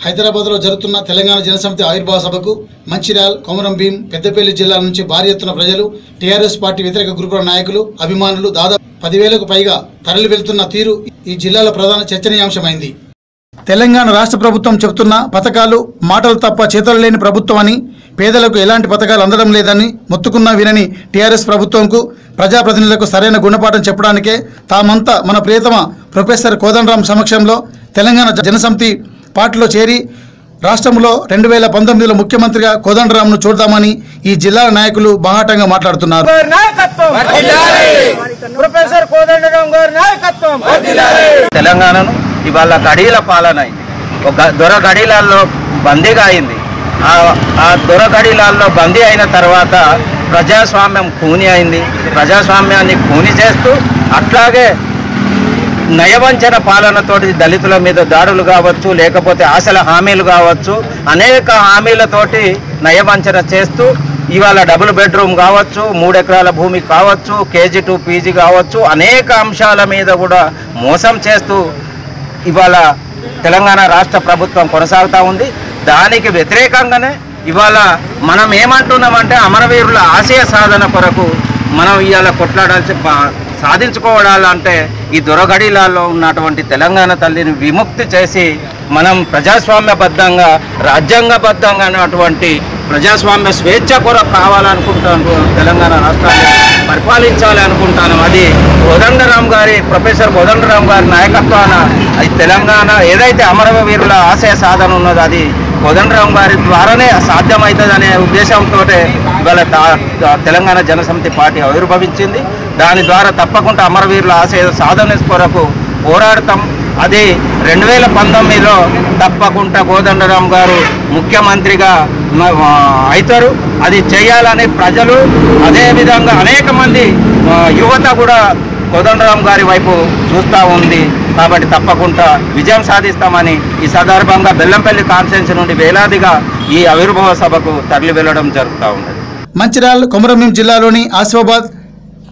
హైదరాబాద్లో జరుగుతున్న తెలంగాణ జనసమితి ఆవిర్భావ సభకు మంచిర్యాల కొమరం భీం పెద్దపల్లి జిల్లాల నుంచి భారీ ఎత్తున ప్రజలు టీఆర్ఎస్ పార్టీ వ్యతిరేక గ్రూపుల నాయకులు అభిమానులు దాదాపు పదివేలకు పైగా తరలి వెళ్తున్న తీరు ఈ జిల్లాలో ప్రధాన చర్చనీయాంశమైంది. తెలంగాణ రాష్ట్ర ప్రభుత్వం చెబుతున్న పథకాలు మాటలు తప్ప చేతలు లేని ప్రభుత్వం అని పేదలకు ఎలాంటి పథకాలు అందడం లేదని మొత్తుకున్నా వినని టీఆర్ఎస్ ప్రభుత్వంకు ప్రజాప్రతినిధులకు సరైన గుణపాఠం చెప్పడానికే తామంతా మన ప్రియతమ ప్రొఫెసర్ కోదండరాం సమక్షంలో తెలంగాణ జనసమితి పార్టీలో చేరి రాష్ట్రంలో రెండు వేల పంతొమ్మిదిలో ముఖ్యమంత్రిగా కోదండరాంను చూడదామని ఈ జిల్లాల నాయకులు బాహాటంగా మాట్లాడుతున్నారు. తెలంగాణను ఇవాళ గడీల పాలన అయింది. ఒక దొర గడీలాల్లో బందీగా అయింది. ఆ ఆ దొర గడీలాల్లో బందీ అయిన తర్వాత ప్రజాస్వామ్యం కూని అయింది. ప్రజాస్వామ్యాన్ని కూని చేస్తూ అట్లాగే నయవంచన పాలనతోటి దళితుల మీద దాడులు కావచ్చు లేకపోతే ఆశల హామీలు కావచ్చు అనేక హామీలతోటి నయవంచన చేస్తూ ఇవాళ డబుల్ బెడ్రూమ్ కావచ్చు మూడు ఎకరాల భూమి కావచ్చు కేజీ టు పీజీ కావచ్చు అనేక అంశాల మీద కూడా మోసం చేస్తూ ఇవాళ తెలంగాణ రాష్ట్ర ప్రభుత్వం కొనసాగుతూ ఉంది. దానికి వ్యతిరేకంగానే ఇవాళ మనం ఏమంటున్నామంటే అమరవీరుల ఆశయ సాధన కొరకు మనం ఇవాళ కొట్లాడాల్సి సాధించుకోవడాలంటే ఈ దొరగడిలాల్లో ఉన్నటువంటి తెలంగాణ తల్లిని విముక్తి చేసి మనం ప్రజాస్వామ్యబద్ధంగా రాజ్యాంగబద్ధంగా ఉన్నటువంటి ప్రజాస్వామ్య స్వేచ్ఛ కూడా కావాలనుకుంటాను తెలంగాణ రాష్ట్రాన్ని పరిపాలించాలి అనుకుంటాను. అది కోదండరామ్ గారి ప్రొఫెసర్ కోదండరామ్ గారి నాయకత్వాన అది తెలంగాణ ఏదైతే అమరవీరుల ఆశయ సాధన ఉన్నదో అది కోదండరామ్ గారి ద్వారానే సాధ్యమవుతుంది అనే ఉద్దేశంతో ఇవాళ తెలంగాణ జనసమితి పార్టీ ఆవిర్భవించింది. దాని ద్వారా తప్పకుండా అమరవీరుల ఆశయ సాధన కొరకు పోరాడతాం. అది రెండు వేల పంతొమ్మిదిలో తప్పకుండా కోదండరాం గారు ముఖ్యమంత్రిగా అవుతారు అది చేయాలని ప్రజలు అదేవిధంగా అనేక మంది యువత కూడా కోదండరాం గారి వైపు చూస్తూ ఉంది. కాబట్టి తప్పకుండా విజయం సాధిస్తామని ఈ సందర్భంగా బెల్లంపల్లి కాన్ఫరెన్స్ నుండి వేలాదిగా ఈ ఆవిర్భావ సభకు తరలి వెళ్ళడం జరుగుతూ ఉన్నది. మంచిర్యాల కొమరంభీం జిల్లాలోని ఆసిఫాబాద్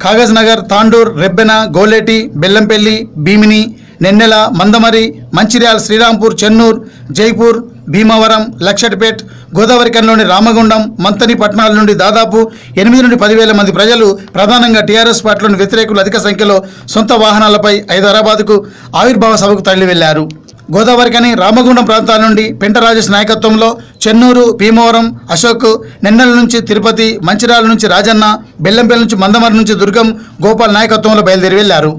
కాగజ్ నగర్ తాండూర్ రెబ్బెన గోలేటి బెల్లంపల్లి భీమిని నెన్నెల మందమరి మంచిర్యాల శ్రీరాంపూర్ చెన్నూర్ జైపూర్ భీమవరం లక్షటిపేట్ గోదావరికంలోని రామగుండం మంతని పట్టణాల నుండి దాదాపు ఎనిమిది నుండి పదివేల మంది ప్రజలు ప్రధానంగా టీఆర్ఎస్ పార్టీలోని వ్యతిరేకులు అధిక సంఖ్యలో సొంత వాహనాలపై హైదరాబాద్కు ఆవిర్భావ సభకు తరలి వెళ్ళారు గోదావరికని రామగుండం ప్రాంతాల నుండి పెంటరాజేష్ నాయకత్వంలో చెన్నూరు భీమవరం అశోక్ నెన్నెల నుంచి తిరుపతి మంచిర్యాల నుంచి రాజన్న బెల్లంపల్లి నుంచి మందమరి నుంచి దుర్గం గోపాల్ నాయకత్వంలో బయలుదేరి వెళ్ళారు